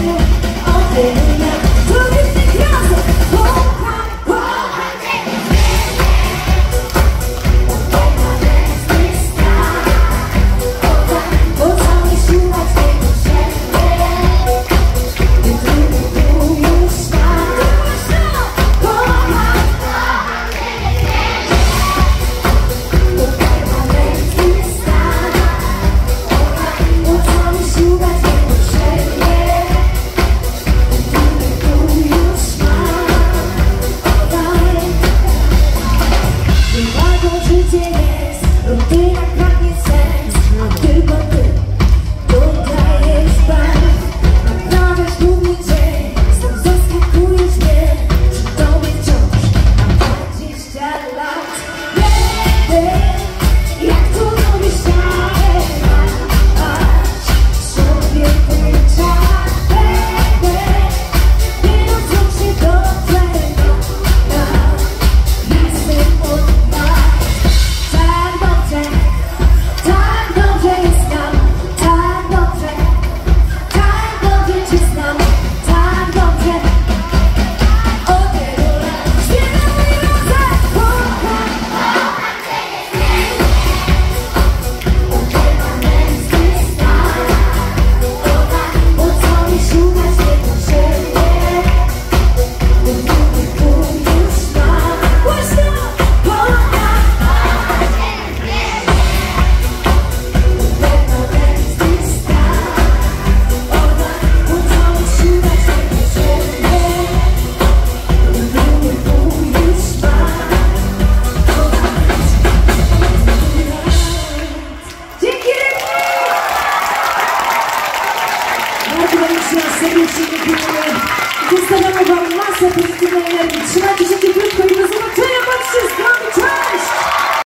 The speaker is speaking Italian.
I'll be Questa nuova massa positiva energia.